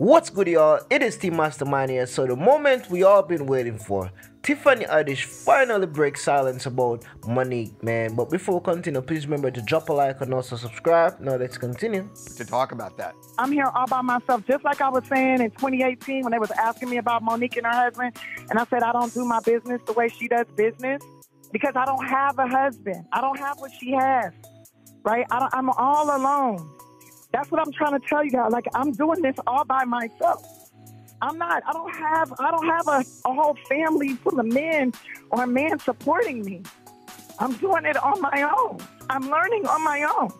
What's good, y'all? It is Team Mastermind here. So, the moment we all been waiting for, Tiffany Haddish finally breaks silence about Mo'nique, man. But before we continue, please remember to drop a like and also subscribe. Now, let's continue to talk about that. I'm here all by myself, just like I was saying in 2018 when they was asking me about Mo'nique and her husband, and I said I don't do my business the way she does business because I don't have a husband. I don't have what she has, right? I am all alone. That's what I'm trying to tell you guys. Like I'm doing this all by myself. I'm not. I don't have. I don't have a, a whole family full of men or a man supporting me. I'm doing it on my own. I'm learning on my own.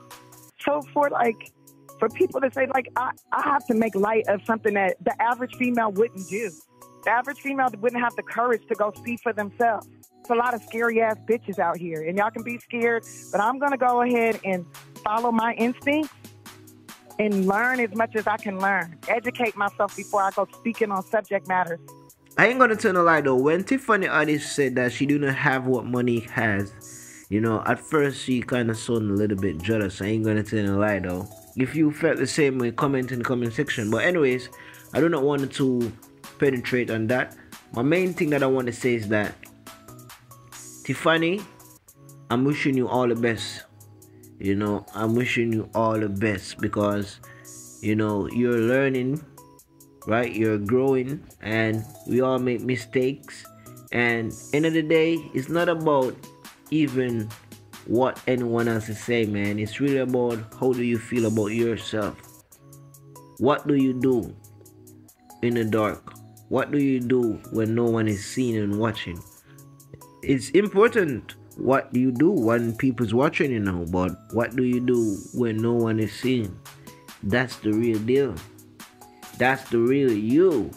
So for like, for people to say like, I, I have to make light of something that the average female wouldn't do. The average female wouldn't have the courage to go see for themselves. It's a lot of scary ass bitches out here, and y'all can be scared, but I'm gonna go ahead and follow my instincts and learn as much as I can learn. Educate myself before I go speaking on subject matters. I ain't gonna tell a lie though. When Tiffany Haddish said that she do not have what money has, you know, at first she kind of sounded a little bit jealous. I ain't gonna tell a lie though. If you felt the same way, comment in the comment section. But anyways, I do not want to penetrate on that. My main thing that I want to say is that Tiffany, I'm wishing you all the best you know i'm wishing you all the best because you know you're learning right? You're growing and we all make mistakes. And end of the day it's not about even what anyone else is saying man. It's really about how do you feel about yourself? What do you do in the dark? What do you do when no one is seeing and watching? It's important what do you do when people's watching you know but what do you do when no one is seeing? That's the real deal. That's the real you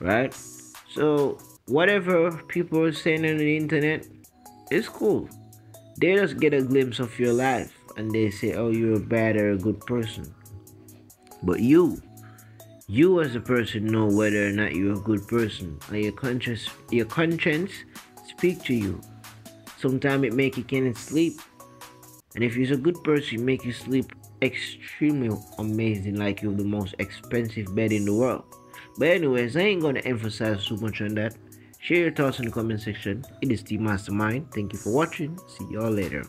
right? So whatever people are saying on the internet it's cool. They just get a glimpse of your life and they say oh you're a bad or a good person. But you you as a person know whether or not you're a good person. And your conscience your conscience speak to you Sometimes it make you can't sleep. And if you're a good person, it make you sleep extremely amazing, like you're the most expensive bed in the world. But anyways, I ain't gonna emphasize too much on that. Share your thoughts in the comment section. It is Team Mastermind. Thank you for watching. See y'all later.